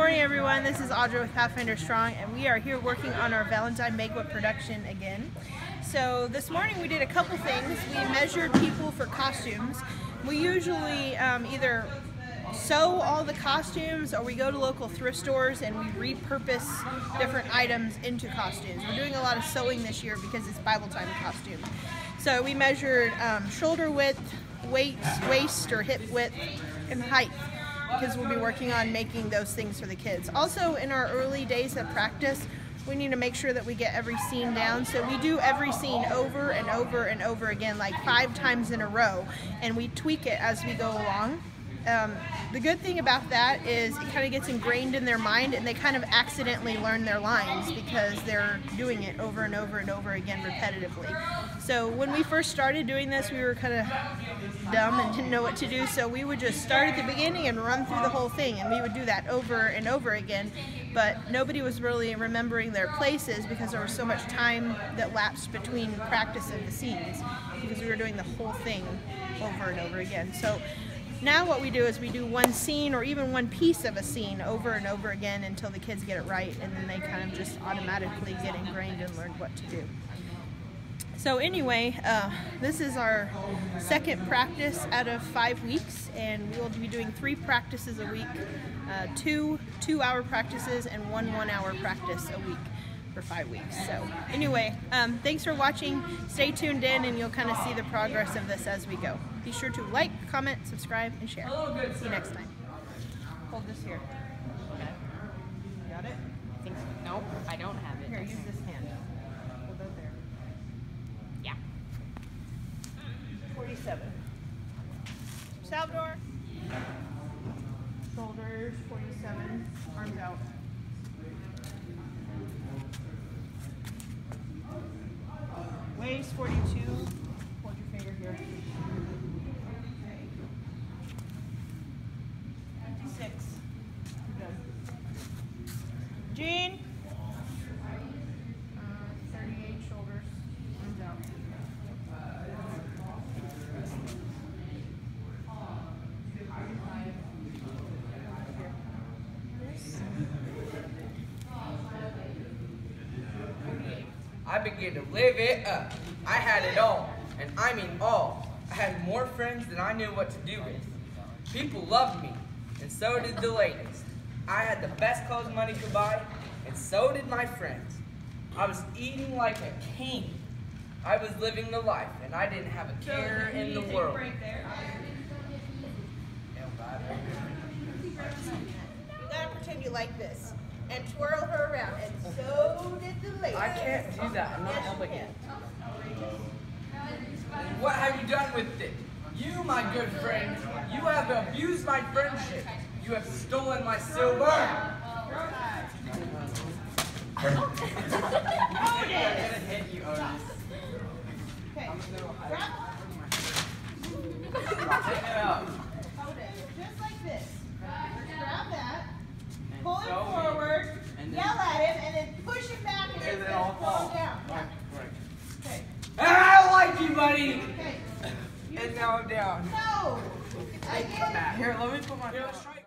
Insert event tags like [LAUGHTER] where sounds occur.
morning everyone, this is Audra with Pathfinder Strong and we are here working on our Valentine Banquet production again. So this morning we did a couple things. We measured people for costumes. We usually um, either sew all the costumes or we go to local thrift stores and we repurpose different items into costumes. We're doing a lot of sewing this year because it's Bible time costume. So we measured um, shoulder width, weight, waist or hip width, and height because we'll be working on making those things for the kids. Also, in our early days of practice, we need to make sure that we get every scene down. So we do every scene over and over and over again, like five times in a row, and we tweak it as we go along. Um, the good thing about that is it kind of gets ingrained in their mind and they kind of accidentally learn their lines because they're doing it over and over and over again repetitively. So when we first started doing this, we were kind of dumb and didn't know what to do, so we would just start at the beginning and run through the whole thing, and we would do that over and over again, but nobody was really remembering their places because there was so much time that lapsed between practice of the scenes because we were doing the whole thing over and over again. So now what we do is we do one scene or even one piece of a scene over and over again until the kids get it right and then they kind of just automatically get ingrained and learn what to do. So anyway, uh, this is our second practice out of five weeks and we will be doing three practices a week, uh, two two-hour practices and one one-hour practice a week for five weeks. So anyway, um, thanks for watching. Stay tuned in and you'll kind of see the progress of this as we go. Be sure to like, comment, subscribe, and share. See you next time. Hold this here. Okay. Got it? I think so. Nope, I don't have it. Here, use this hand. Hold it there. Yeah. 47. Salvador. Shoulders, 47. Arms out. Waist, 42. Hold your finger here. 56. Good. Jean. Uh, 38 shoulders. Arms out. I began to live it up. I had it all, and I mean all. I had more friends than I knew what to do with. People loved me, and so did the ladies. I had the best clothes money could buy, and so did my friends. I was eating like a king. I was living the life, and I didn't have a care in the world. You gotta pretend you like this. And twirl her around. And so did the ladies. I can't do that. I'm not Yes, you What have you done with it? You, my good friend, you have abused my friendship. You have stolen my silver. [LAUGHS] Okay. Grab. Hold it. Just like this. Grab that. Pull him forward. Yell at him and then push him back and, And then then I'll pull fall. him down. Yeah. Okay. I like you, buddy. Okay. And now I'm down. No. Again. Here, let me put my. Here, let's try